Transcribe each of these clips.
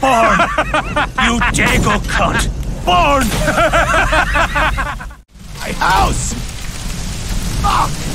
Born! you Dago cunt! Born! My house! Fuck!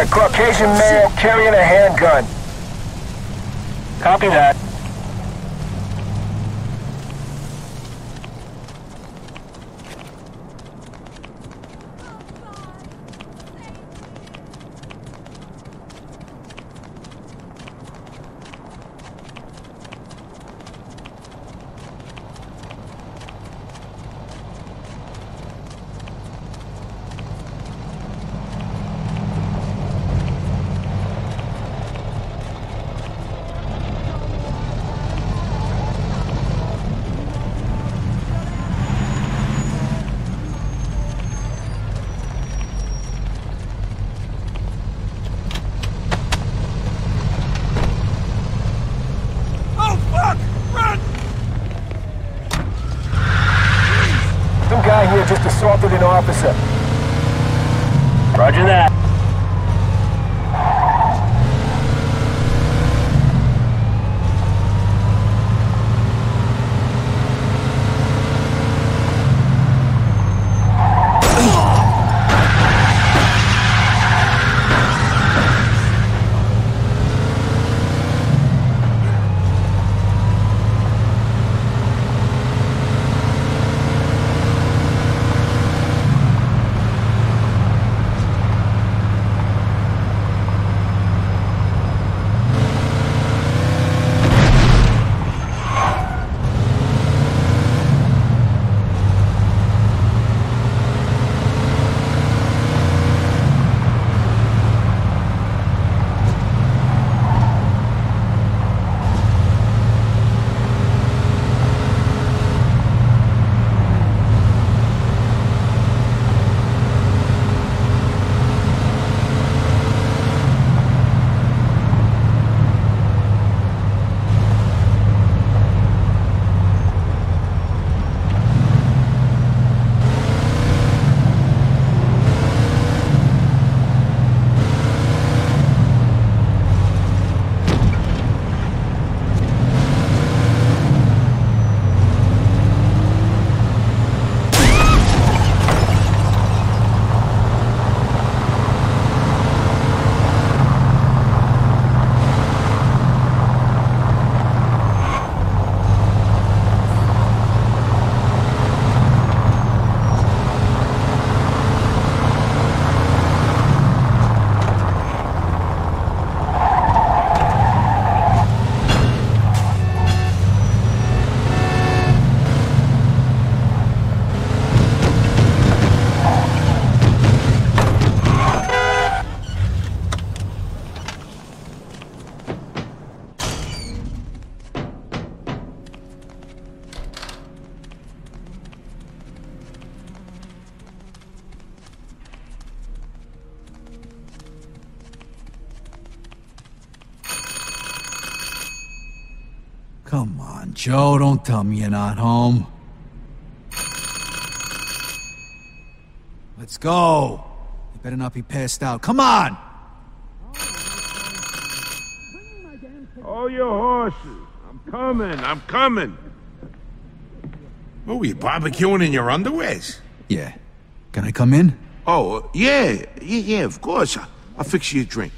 A Caucasian male carrying a handgun. Copy that. On, Joe, don't tell me you're not home. Let's go. You better not be passed out. Come on! Hold your horses. I'm coming, I'm coming. What were you barbecuing in your underwears? Yeah. Can I come in? Oh, uh, yeah, yeah, yeah, of course. I'll, I'll fix you a drink.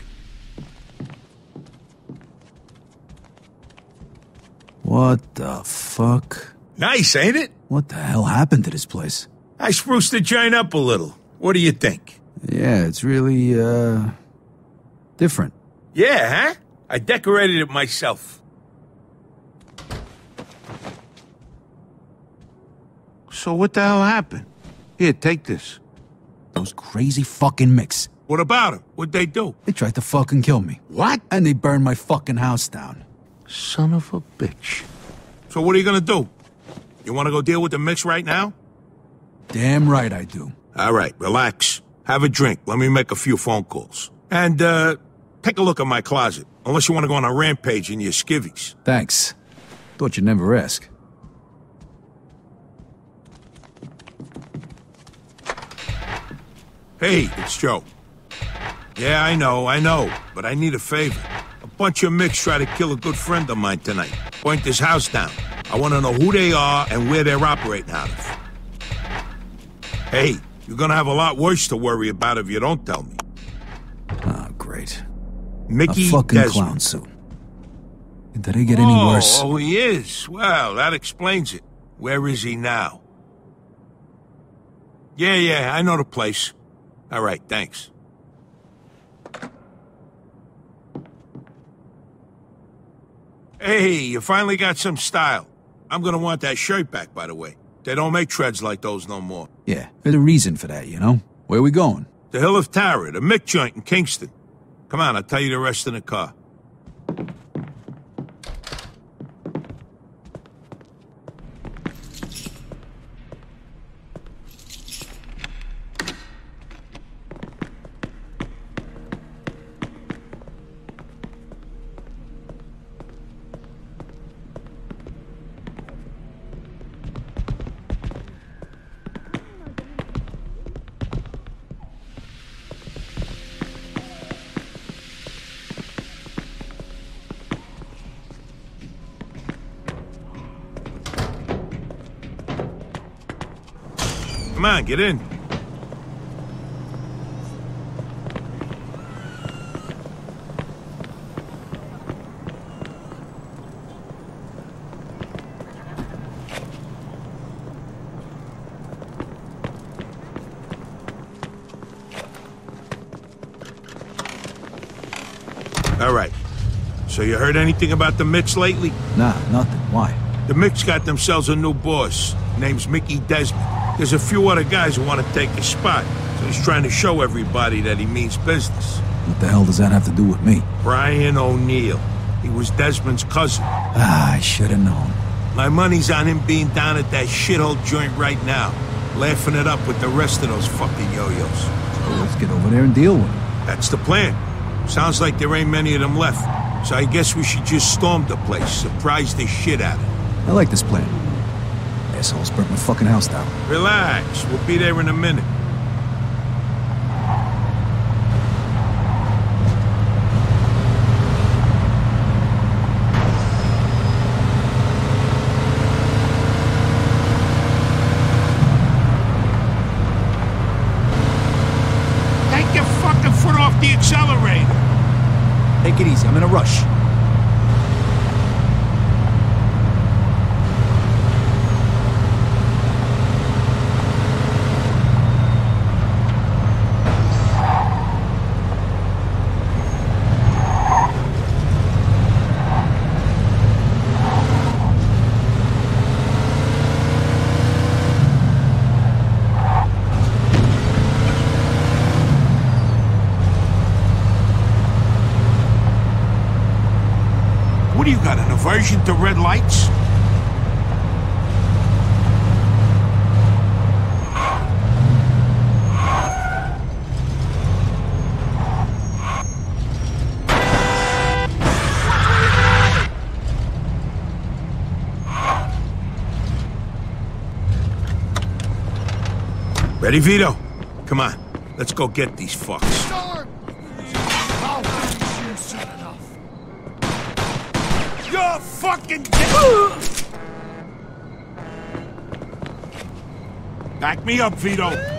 What the fuck? Nice, ain't it? What the hell happened to this place? I spruced the joint up a little. What do you think? Yeah, it's really, uh. different. Yeah, huh? I decorated it myself. So what the hell happened? Here, take this. Those crazy fucking mix. What about them? What'd they do? They tried to fucking kill me. What? And they burned my fucking house down. Son of a bitch. So what are you gonna do? You wanna go deal with the mix right now? Damn right I do. All right, relax. Have a drink. Let me make a few phone calls. And, uh, take a look at my closet. Unless you want to go on a rampage in your skivvies. Thanks. Thought you'd never ask. Hey, it's Joe. Yeah, I know, I know, but I need a favor. Bunch of micks try to kill a good friend of mine tonight. Point this house down. I want to know who they are and where they're operating out of. Hey, you're gonna have a lot worse to worry about if you don't tell me. Oh, great. Mickey a fucking Desmond. clown suit. Did it get any oh, worse? Oh, he is. Well, that explains it. Where is he now? Yeah, yeah, I know the place. All right, thanks. Hey, you finally got some style. I'm gonna want that shirt back, by the way. They don't make treads like those no more. Yeah, there's a reason for that, you know? Where we going? The Hill of Tara, the Mick joint in Kingston. Come on, I'll tell you the rest in the car. Get in. All right. So you heard anything about the Mix lately? Nah, nothing. Why? The Mix got themselves a new boss. Name's Mickey Desmond. There's a few other guys who want to take his spot, so he's trying to show everybody that he means business. What the hell does that have to do with me? Brian O'Neill. He was Desmond's cousin. Ah, I should have known. My money's on him being down at that shithole joint right now, laughing it up with the rest of those fucking yo-yos. So let's get over there and deal with it. That's the plan. Sounds like there ain't many of them left, so I guess we should just storm the place, surprise the shit out of it. I like this plan. Assholes burnt my fucking house down. Relax, we'll be there in a minute. diversion to red lights? Ready, Vito? Come on, let's go get these fucks. Fucking! Back me up, Vito.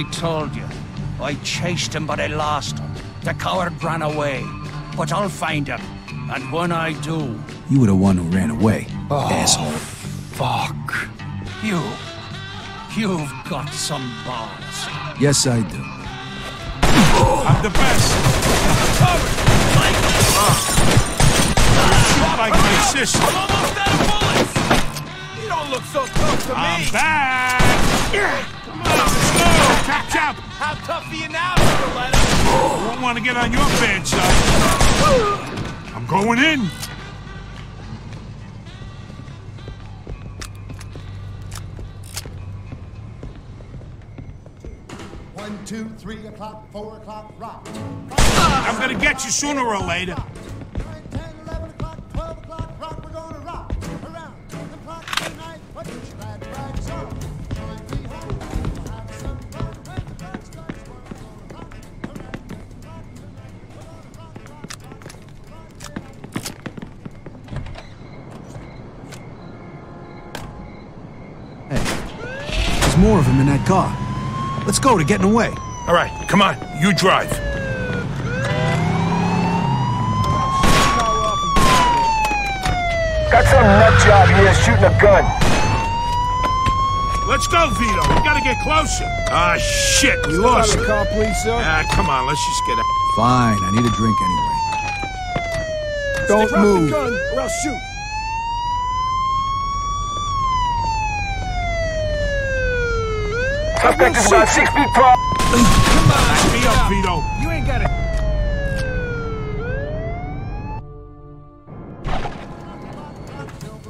I told you. I chased him, but I lost him. The coward ran away. But I'll find him. And when I do... You were the one who ran away, oh, asshole. Fuck. You... You've got some balls. Yes, I do. I'm the best. Shoot like my sister. Almost out of bullets! You don't look so tough to I'm me! back. Chop, chop. How tough are you now, Nicoletta? Won't want to get on your bad side. I'm going in. One, two, three o'clock, four o'clock, rock. I'm gonna get you sooner or later. More of them in that car. Let's go, they're getting away. All right, come on. You drive. Got some nut job here shooting a gun. Let's go, Vito. We gotta get closer. Ah, shit. We lost him. car, please, sir. Ah, come on. Let's just get out. Fine, I need a drink anyway. Don't Drop move. the gun or I'll shoot. Is about six feet tall. Come on, Back me up, Vito. You ain't got it.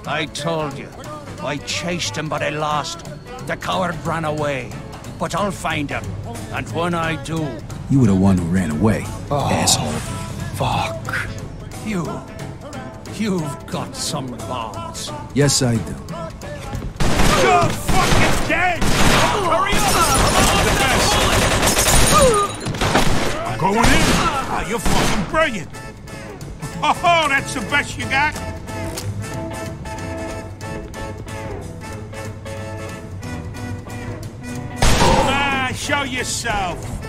I told you. I chased him, but I lost. The coward ran away. But I'll find him. And when I do... You were the one who ran away, oh, asshole. Fuck. You... You've got some balls. Yes, I do. You're fucking dead. Hurry up! I'm going in. Ah, you're fucking brilliant. Oh, that's the best you got? Ah, show yourself.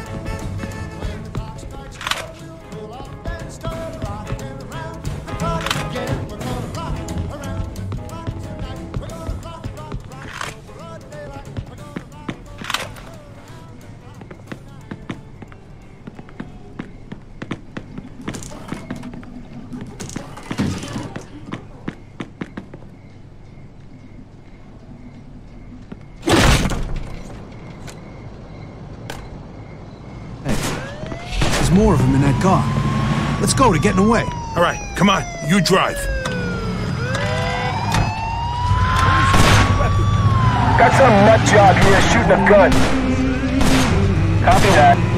More of them in that car. Let's go, they're getting away. All right, come on. You drive. Got some nut job here shooting a gun. Copy that.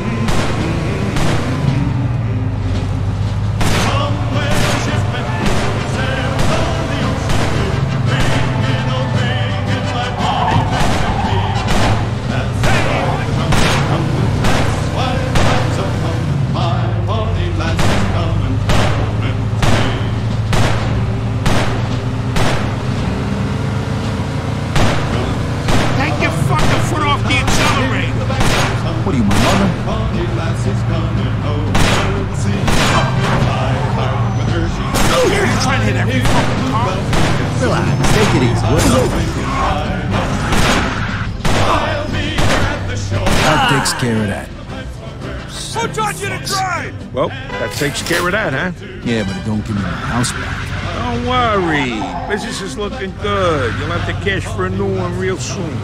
Takes care of that, huh? Yeah, but it don't give me my house back. Don't worry. Business is looking good. You'll have the cash for a new one real soon.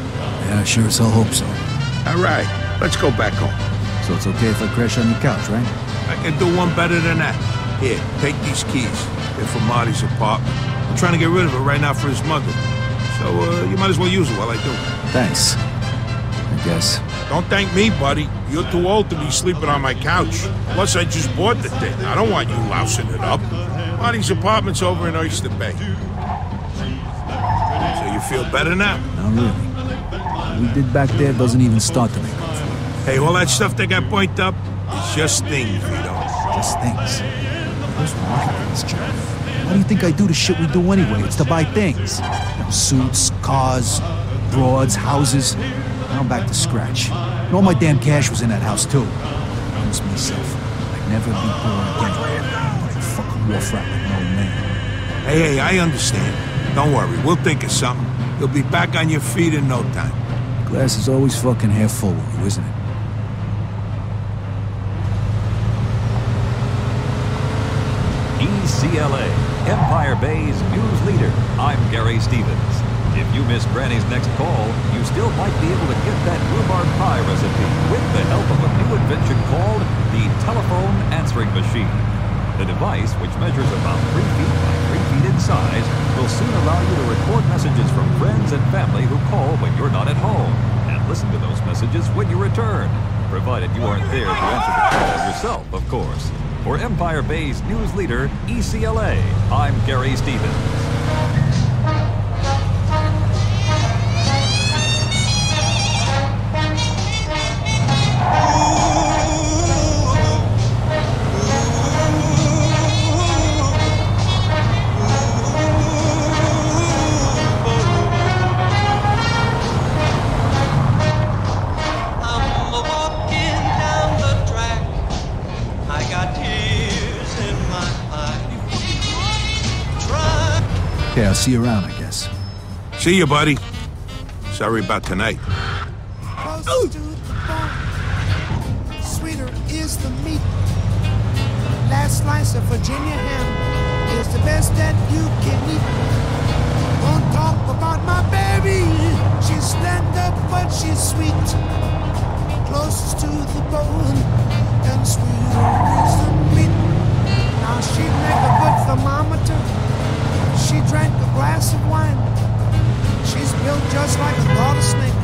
Yeah, I sure as hell hope so. All right, let's go back home. So it's okay if I crash on your couch, right? I can do one better than that. Here, take these keys. They're from Marty's apartment. I'm trying to get rid of it right now for his mother. So, uh, you might as well use it while I do. Thanks. Guess. Don't thank me, buddy. You're too old to be sleeping on my couch. Plus, I just bought the thing. I don't want you lousing it up. Marty's apartment's over in Oyster Bay. So you feel better now? Not really. What we did back there doesn't even start to make up. Hey, all that stuff that got pointed up, it's just things, Vito. Just things. Where's the market for this job? Why do you think I do the shit we do anyway? It's to buy things. You know, suits, cars, broads, houses. Now I'm back to scratch. And all my damn cash was in that house, too. I promised myself I'd never be poor again. Like a fucking wharf rat like an old man. Hey, hey, I understand. Don't worry, we'll think of something. You'll be back on your feet in no time. Glass is always fucking half full with you, isn't it? ECLA, Empire Bay's news leader. I'm Gary Stevens. If you miss Granny's next call, you still might be able to get that rhubarb pie recipe with the help of a new invention called the telephone answering machine. The device, which measures about 3 feet by 3 feet in size, will soon allow you to record messages from friends and family who call when you're not at home, and listen to those messages when you return, provided you aren't there to answer the call yourself, of course. For Empire Bay's news leader, ECLA, I'm Gary Stevens. See you around, I guess. See you, buddy. Sorry about tonight. Close to. Sweeter is the meat. Last slice of Virginia ham is the best that you can eat. Don't talk about my baby. She's slender, but she's sweet. Closest to the bone, and sweeter is the meat. Now she'd make a good thermometer. She drank a glass of wine. She's built just like a garter snake.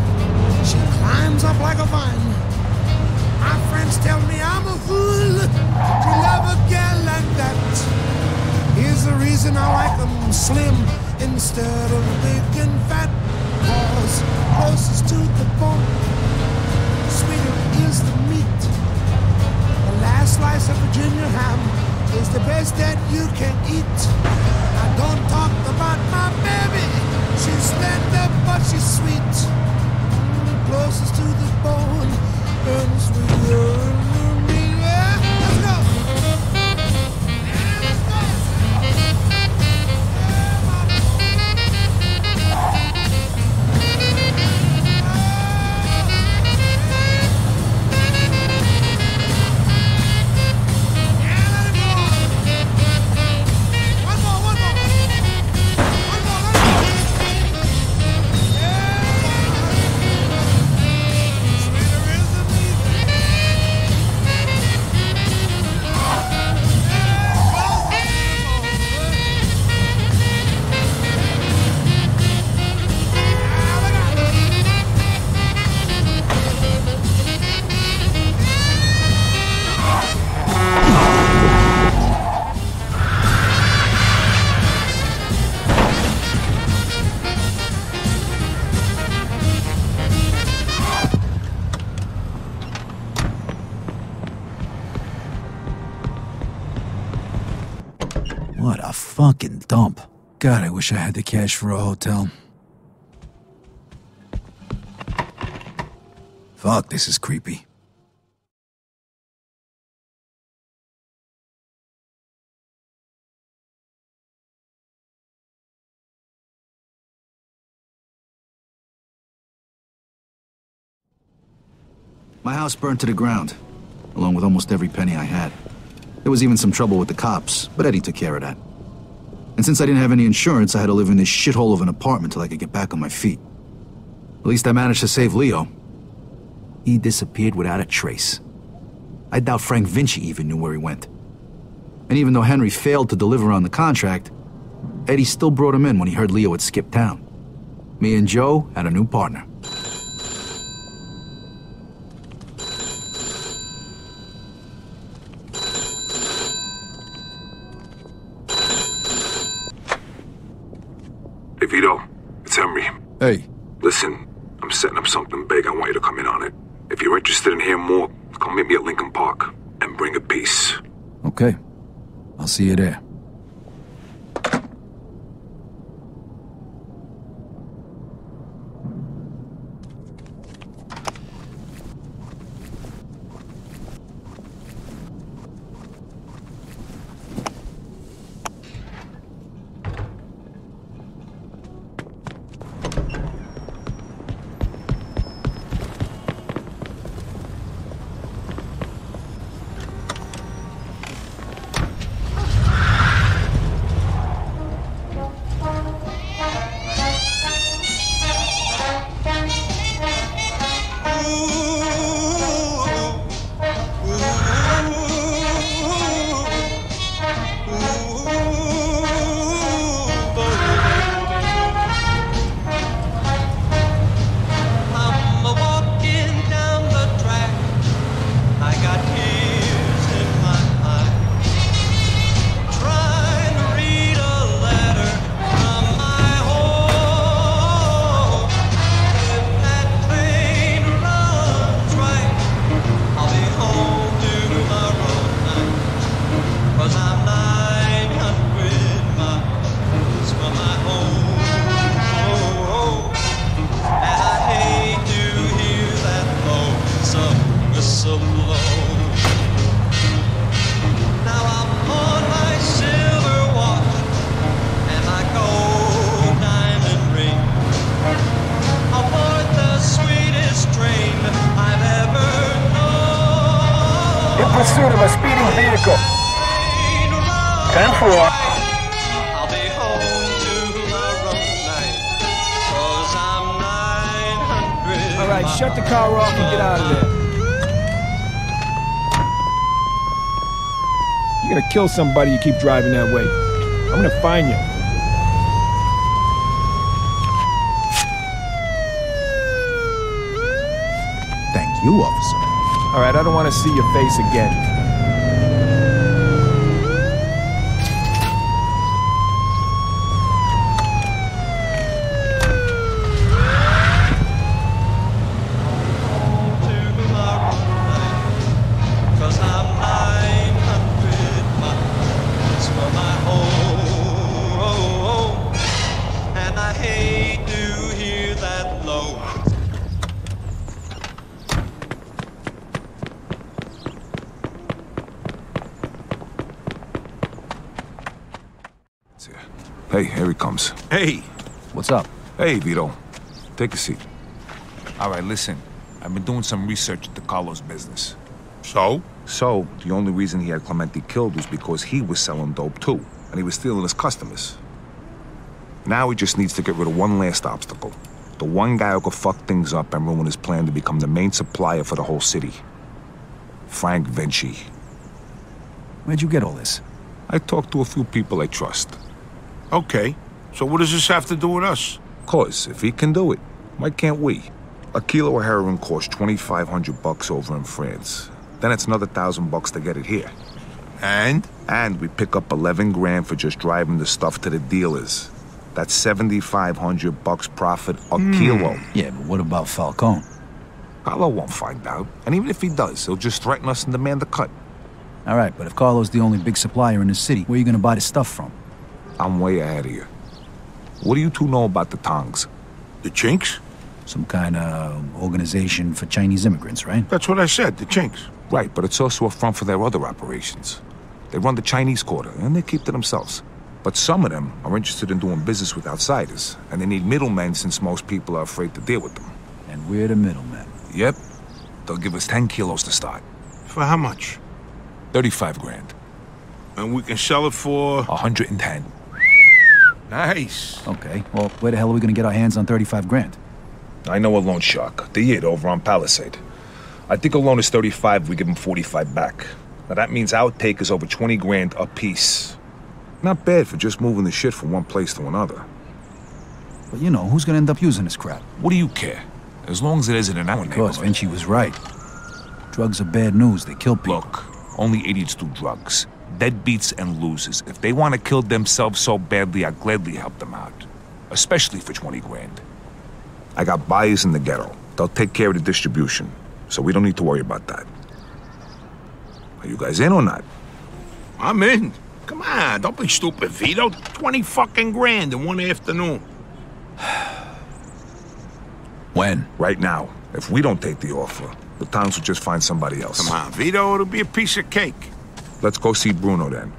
She climbs up like a vine. My friends tell me I'm a fool to love a girl like that. Here's the reason I like them slim instead of big and fat. Cause closest to the bone, sweeter is the meat. The last slice of Virginia ham is the best that you can eat. Now don't talk about my baby. She's slender, but she's sweet. Closest to the bone and sweeter than God, I wish I had the cash for a hotel. Fuck, this is creepy. My house burned to the ground, along with almost every penny I had. There was even some trouble with the cops, but Eddie took care of that. And since I didn't have any insurance, I had to live in this shithole of an apartment till I could get back on my feet. At least I managed to save Leo. He disappeared without a trace. I doubt Frank Vinci even knew where he went. And even though Henry failed to deliver on the contract, Eddie still brought him in when he heard Leo had skipped town. Me and Joe had a new partner. Hey, Vito. It's Henry. Hey, Listen, I'm setting up something big. I want you to come in on it. If you're interested in hearing more, come meet me at Lincoln Park and bring a piece. okay. I'll kill somebody you keep driving that way. I'm gonna find you. Thank you, officer. All right, I don't want to see your face again. Hey, What's up? Hey, Vito. Take a seat. All right, listen. I've been doing some research into Carlo's business. so? So, the only reason he had Clemente killed was because he was selling dope too, and he was stealing his customers. Now he just needs to get rid of one last obstacle. The one guy who could fuck things up and ruin his plan to become the main supplier for the whole city. Frank Vinci. Where'd you get all this? I talked to a few people I trust. Okay. So what does this have to do with us? Cause if he can do it, why can't we? A kilo of heroin costs 2500 bucks over in France. Then it's another thousand bucks to get it here. And? And we pick up 11 grand for just driving the stuff to the dealers. That's 7500 bucks profit a hmm. kilo. Yeah, but what about Falcone? Carlo won't find out. And even if he does, he'll just threaten us and demand a cut. All right, but if Carlo's the only big supplier in the city, where are you gonna buy the stuff from? I'm way ahead of you. What do you two know about the Tongs? The Chinks? Some kind of organization for Chinese immigrants, right? That's what I said, the Chinks. Right, but it's also a front for their other operations. They run the Chinese quarter, and they keep to themselves. But some of them are interested in doing business with outsiders, and they need middlemen since most people are afraid to deal with them. And we're the middlemen. Yep. They'll give us 10 kilos to start. For how much? 35 grand. And we can sell it for... 110. Nice. Okay, well, where the hell are we gonna get our hands on 35 grand? I know a loan shark. The Yid over on Palisade. I think a loan is 35 we give him 45 back. Now that means our take is over 20 grand a piece. Not bad for just moving the shit from one place to another. But you know, who's gonna end up using this crap? What do you care? As long as it isn't an our Of course. Vinci was right. Drugs are bad news, they kill people. Look, only idiots do drugs. Deadbeats and losers. If they want to kill themselves so badly, I'd gladly help them out. Especially for 20 grand. I got buyers in the ghetto. They'll take care of the distribution, so we don't need to worry about that. Are you guys in or not? I'm in. Come on, don't be stupid, Vito. 20 fucking grand in one afternoon. When? Right now. If we don't take the offer, the Tongs will just find somebody else. Come on, Vito, it'll be a piece of cake. Let's go see Bruno then.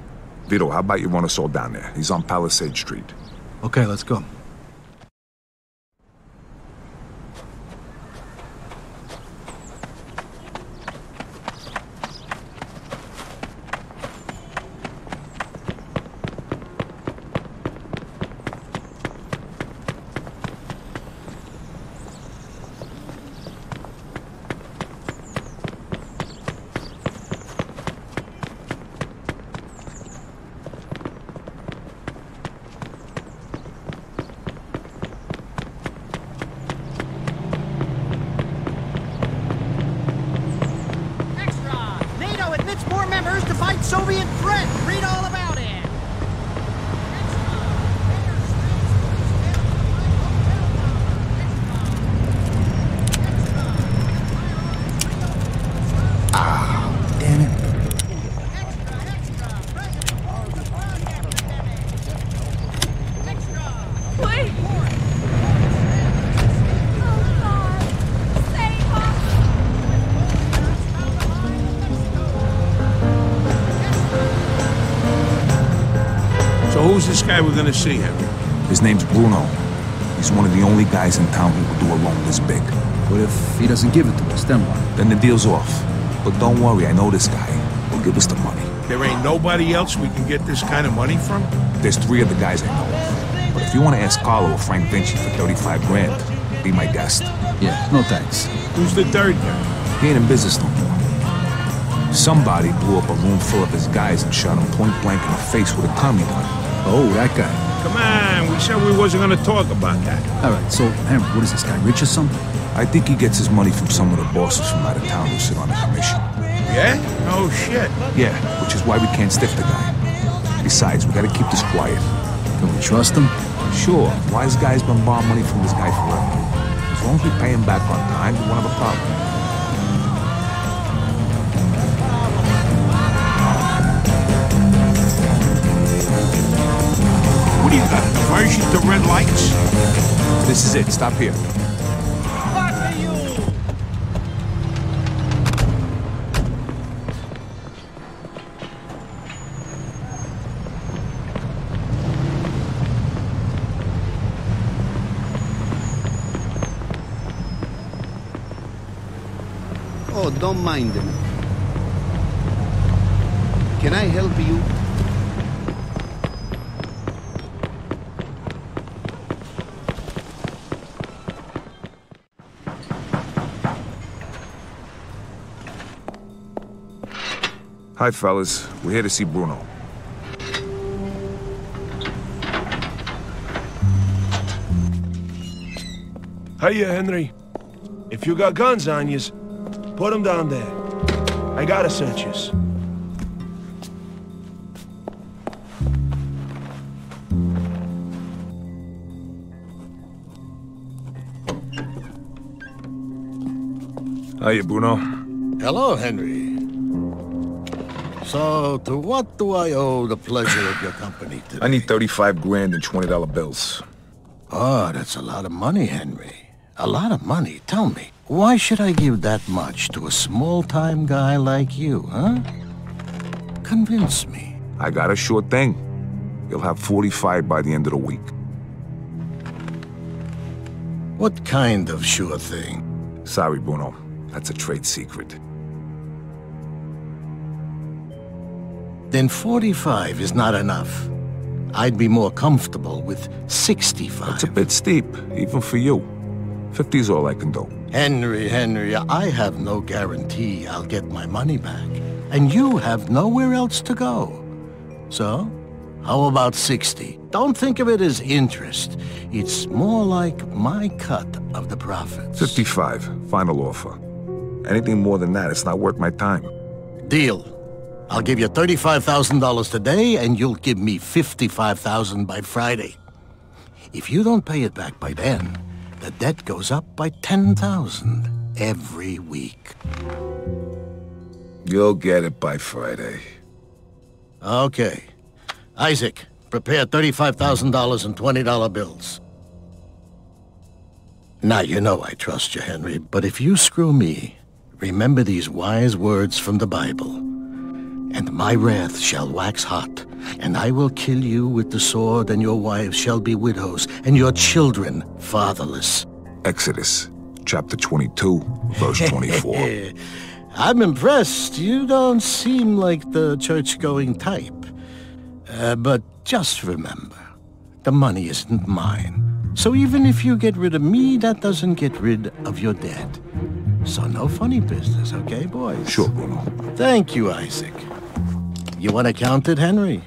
Vito, how about you run us all down there? He's on Palisade Street. Okay, let's go. Extra! NATO admits more members to fight Soviet threat. Read all about it. Damn it. Wait! Oh, God. Save us! So who's this guy we're gonna see, him? His name's Bruno. He's one of the only guys in town who will do a loan this big. What if he doesn't give it to us, then what? Then the deal's off. But don't worry, I know this guy. He'll give us the money. There ain't nobody else we can get this kind of money from? There's three other guys I know. But if you want to ask Carlo or Frank Vinci for 35 grand, be my guest. Yeah, no thanks. Who's the third guy? He ain't in business no more. Somebody blew up a room full of his guys and shot him point blank in the face with a Tommy gun. Oh, that guy. Come on, we said we wasn't gonna talk about that. All right, so, Henry, what is this guy, rich or something? I think he gets his money from some of the bosses from out of town who sit on the commission. Yeah? Oh shit. Yeah, which is why we can't stiff the guy. Besides, we gotta keep this quiet. Can we trust him? Sure, wise guy's been borrowing money from this guy forever. As long as we pay him back on time, we won't have a problem. You got? Red lights? This is it. Stop here. Oh, don't mind him. Can I help you? Hi, fellas. We're here to see Bruno. Hiya, Henry. If you got guns on yous, put 'em down there. I gotta search yous. Hiya, Bruno. Hello, Henry. So, to what do I owe the pleasure of your company today? I need 35 grand in $20 bills. Oh, that's a lot of money, Henry. A lot of money. Tell me, why should I give that much to a small-time guy like you, huh? Convince me. I got a sure thing. You'll have 45 by the end of the week. What kind of sure thing? Sorry, Bruno. That's a trade secret. Then 45 is not enough. I'd be more comfortable with 65. It's a bit steep, even for you. 50 is all I can do. Henry, Henry, I have no guarantee I'll get my money back. And you have nowhere else to go. So, how about 60? Don't think of it as interest. It's more like my cut of the profits. 55, final offer. Anything more than that, it's not worth my time. Deal. I'll give you $35,000 today, and you'll give me 55,000 by Friday. If you don't pay it back by then, the debt goes up by 10,000 every week. You'll get it by Friday. Okay. Isaac, prepare $35,000 in $20 bills. Now, you know I trust you, Henry, but if you screw me, remember these wise words from the Bible. And my wrath shall wax hot, and I will kill you with the sword, and your wives shall be widows, and your children fatherless. Exodus, chapter 22, verse 24. I'm impressed. You don't seem like the church-going type. Uh, but just remember, the money isn't mine. So even if you get rid of me, that doesn't get rid of your debt. So no funny business, okay, boys? Sure, Bruno. Thank you, Isaac. You want to count it, Henry?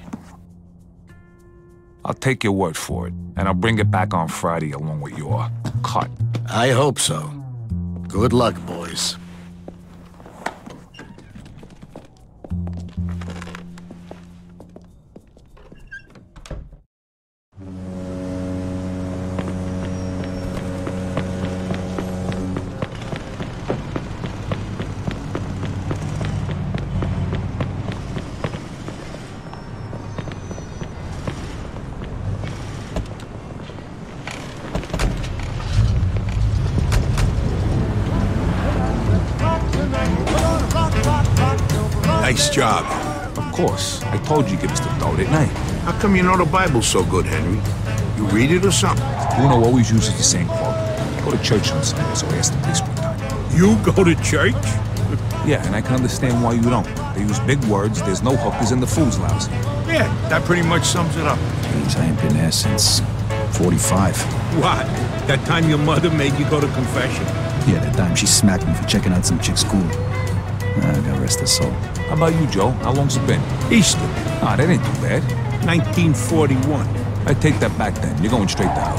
I'll take your word for it, and I'll bring it back on Friday along with your cut. I hope so. Good luck, boys. Job. Of course. I told you give us the dough, didn't I? How come you know the Bible so good, Henry? You read it or something? Bruno always uses the same quote. Go to church on Sunday, so I asked the priest one time. You go to church? Yeah, and I can understand why you don't. They use big words, there's no hookers, and the food's lousy. Yeah, that pretty much sums it up. Jeez, I ain't been there since 45. What? That time your mother made you go to confession? Yeah, that time she smacked me for checking out some chick's school. Ah, God rest her soul. How about you, Joe? How long's it been? Easter, Ah, that ain't too bad. 1941. I take that back then. You're going straight to hell.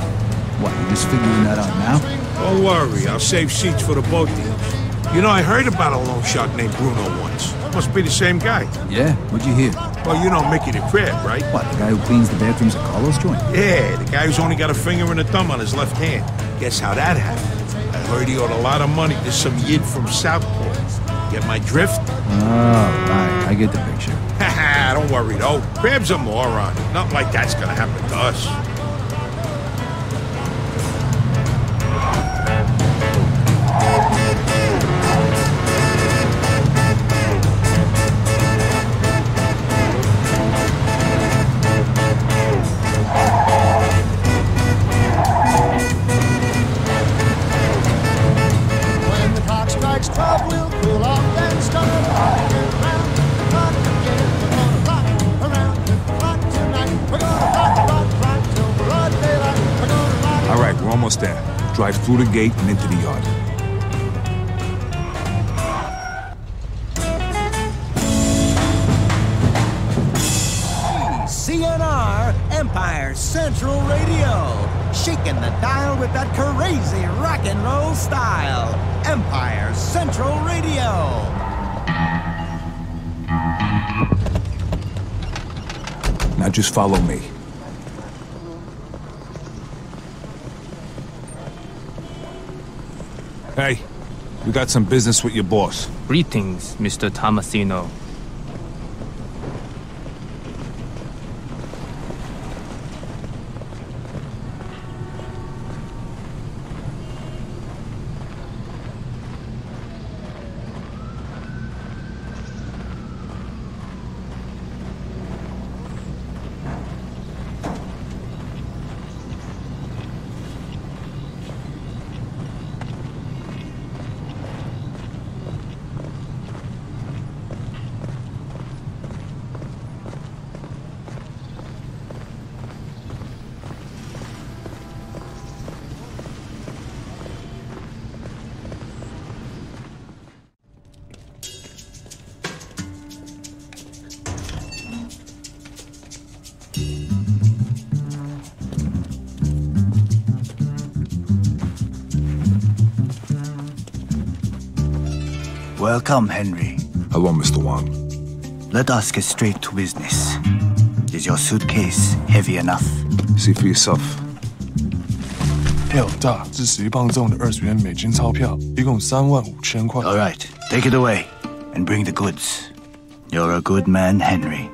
What, you just figuring that out now? Don't worry, I'll save seats for the boat deals. You know, I heard about a loan shark named Bruno once. Must be the same guy. Yeah? What'd you hear? Well, you know Mickey the Crab, right? What, the guy who cleans the bathrooms at Carlo's joint? Yeah, the guy who's only got a finger and a thumb on his left hand. Guess how that happened? I heard he owed a lot of money to some yid from Southport. Get my drift? Oh, right. I get the picture. Haha, don't worry though. Crab's a moron. Nothing like that's gonna happen to us. Through the gate and into the yard. CNR Empire Central Radio. Shaking the dial with that crazy rock and roll style. Empire Central Radio. Now just follow me. Hey, we got some business with your boss. Greetings, Mr. Tomasino. Welcome, Henry. Hello, Mr. Wang. Let us get straight to business. Is your suitcase heavy enough? See for yourself. 廖大，这十磅重的二十元美金钞票，一共三万五千块。 All right, take it away and bring the goods. You're a good man, Henry.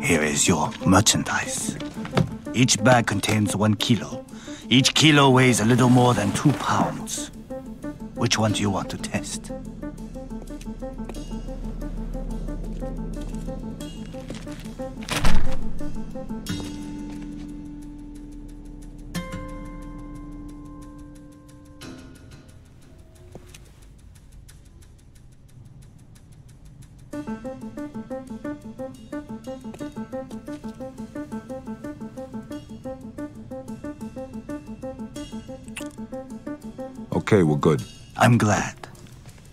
Here is your merchandise. Each bag contains one kilo. Each kilo weighs a little more than two pounds. Which one do you want to test? I'm glad.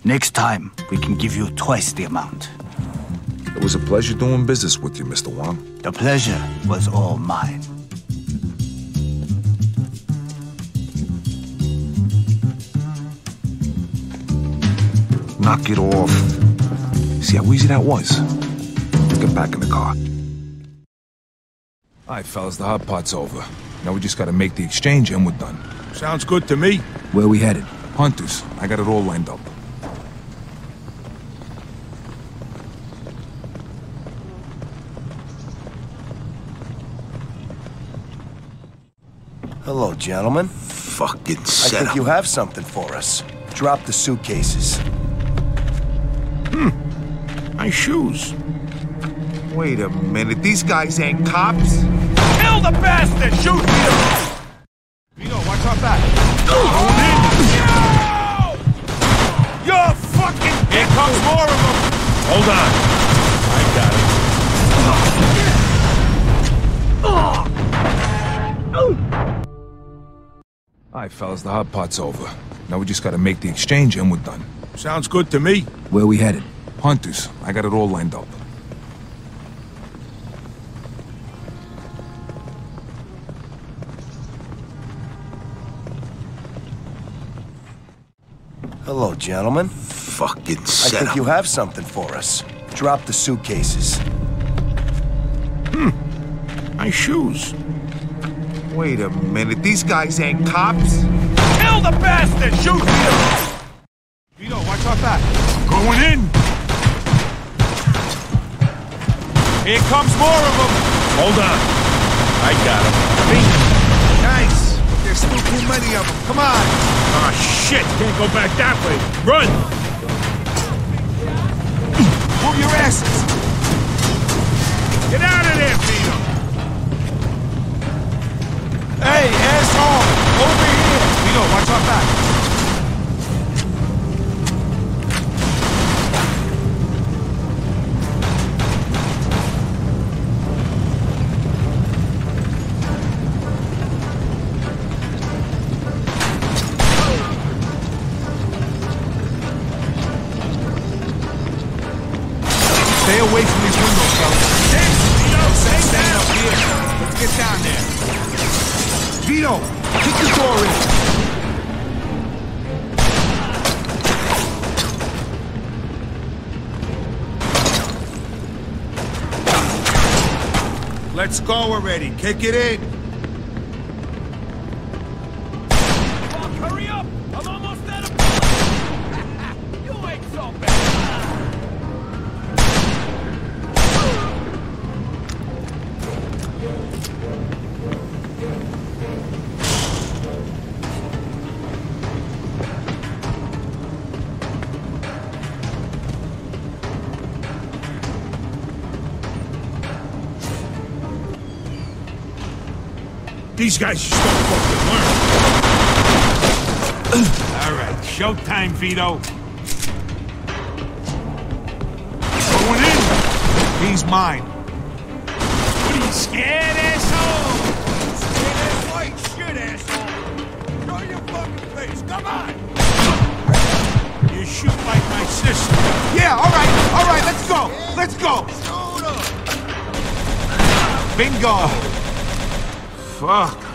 Next time, we can give you twice the amount. It was a pleasure doing business with you, Mr. Wang. The pleasure was all mine. Knock it off. See how easy that was? Let's get back in the car. All right, fellas, the hot pot's over. Now we just gotta make the exchange and we're done. Sounds good to me. Where we headed? Hunters, I got it all lined up. Hello, gentlemen. Fucking I think you have something for us. Drop the suitcases. Hmm. My shoes. Wait a minute, these guys ain't cops? Kill the bastard! Shoot fellas, the hot pot's over. Now we just gotta make the exchange and we're done. Sounds good to me. Where we headed? Hunters, I got it all lined up. Hello, gentlemen. Fucking I think you have something for us. Drop the suitcases. Hmm. My shoes. Wait a minute, these guys ain't cops? Kill the bastard! Shoot him! Vito, watch our back. Going in. Here comes more of them. Hold on. I got him. Nice! But there's still too many of them. Come on! Oh, shit. Can't go back that way. Run. Move your asses! Get out of there, Vito. Hey, asshole! Over here! Vito, watch our back. Go already. Kick it in. These guys just don't fucking learn. All right, showtime, Vito. Going in. He's mine. What are you scared, asshole? Scared ass white shit, asshole! Show your fucking face, come on! You shoot like my sister. Yeah, all right, all right, let's go. Let's go. Bingo. Fuck.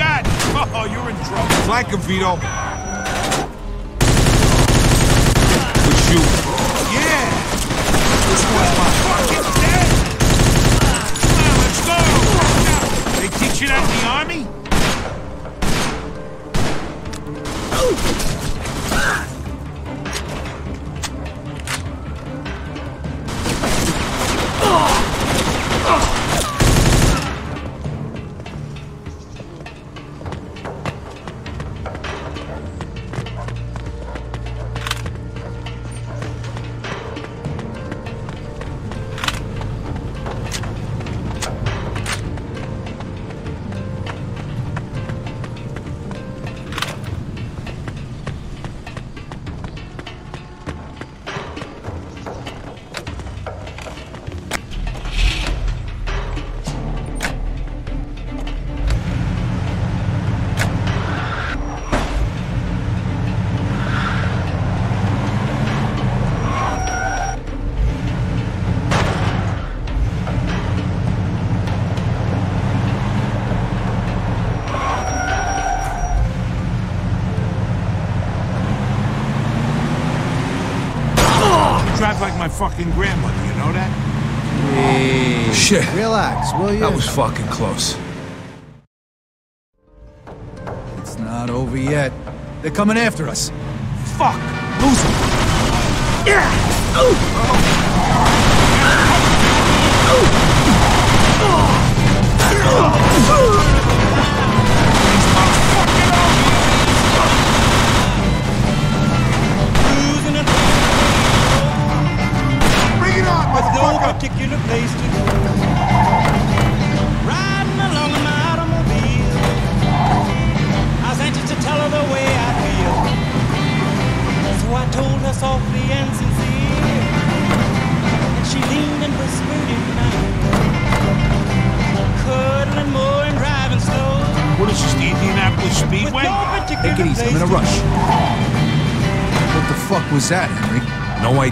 Got? Oh, you're in trouble. Flank him, Vito. Good shoot. Yeah. This one's my fucking dead. Come on, let's go. They teach you that in the army? Fucking grandmother, you know that? Shit. Relax, will you? That was fucking close. It's not over yet. They're coming after us. Fuck! Lose them! Bring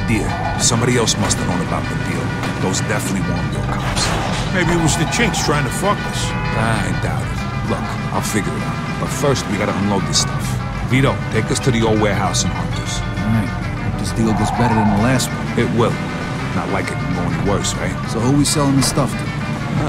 idea. Somebody else must have known about the deal. Those definitely weren't your cops. Maybe it was the chinks trying to fuck us. I doubt it. Look, I'll figure it out. But first, we gotta unload this stuff. Vito, take us to the old warehouse in Hunters. Alright. Hope this deal goes better than the last one. It will. Not like it can go any worse, right? So who we selling the stuff to?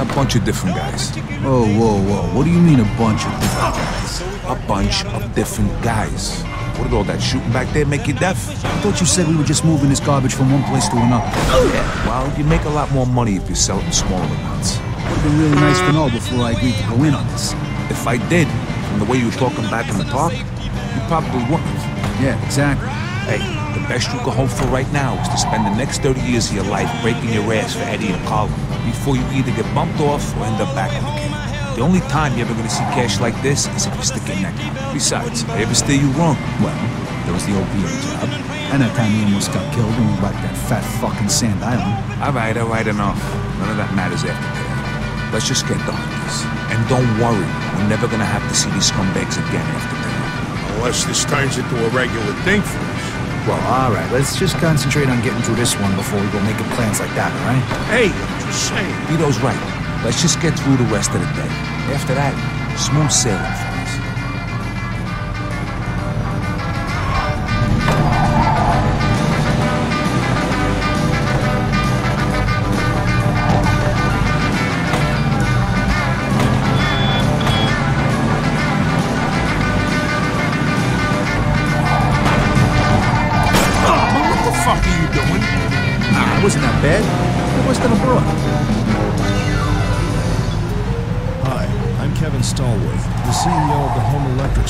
A bunch of different guys. Oh, whoa, whoa. What do you mean a bunch of different guys? A bunch of different guys. What did all that shooting back there make you deaf? I thought you said we were just moving this garbage from one place to another. Oh Yeah, well, you make a lot more money if you sell it in smaller amounts. It Would have been really nice to know before I agreed to go in on this. If I did, from the way you were talking back in the park, you probably wouldn't. Yeah, exactly. Hey, the best you can hope for right now is to spend the next 30 years of your life breaking your ass for Eddie and Carlo before you either get bumped off or end up back on the game. The only time you're ever gonna see cash like this is if you stick your neck out. Besides, if I ever steer you wrong? Well, there was the OPA job. And that time he almost got killed when we wrecked that fat fucking Sand Island. All right, all right, enough. None of that matters after today. Let's just get the hunters. And don't worry, we're never gonna have to see these scumbags again after today. Unless this turns into a regular thing for us. Well, all right. Let's just concentrate on getting through this one before we go making plans like that, all right? Hey, I'm just saying. Vito's right. Let's just get through the rest of the day. After that, smooth sailing,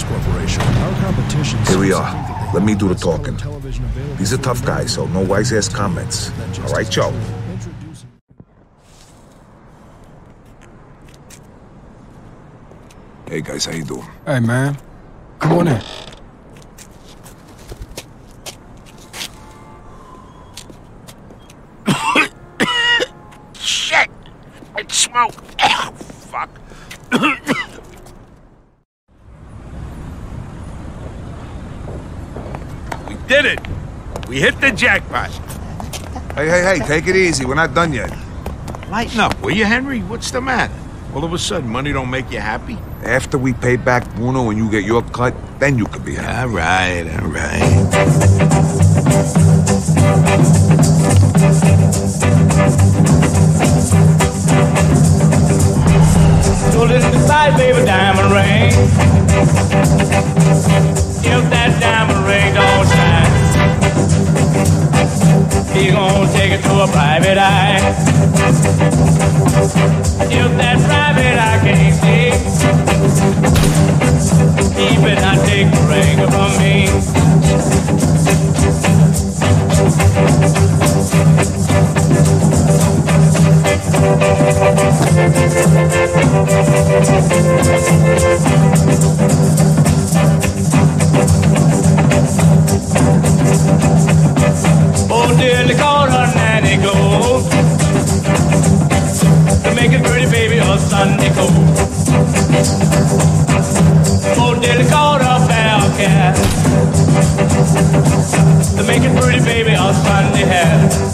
Home Electrics Corporation. Our competition. Here we are. think that they Let me do the talking. television available These are tough guys, so no wise ass comments. All right, Joe? Hey guys, how you doing? Hey, man. Come on in. Shit! It's smoke. Oh, fuck. we did it. We hit the jackpot. Hey, hey, hey, take it easy. We're not done yet. Lighten up, will you, Henry? What's the matter? All of a sudden, money don't make you happy? After we pay back Bruno and you get your cut, then you could be happy. All right, all right. Pull it inside, baby, diamond ring. If that he gonna take it to a private eye. If that private eye can't see, he better not take the ring from me. Oh, they call her nanny go to make it pretty baby a Sunday coat. Oh, they call her bell cat to make it pretty baby a Sunday hat.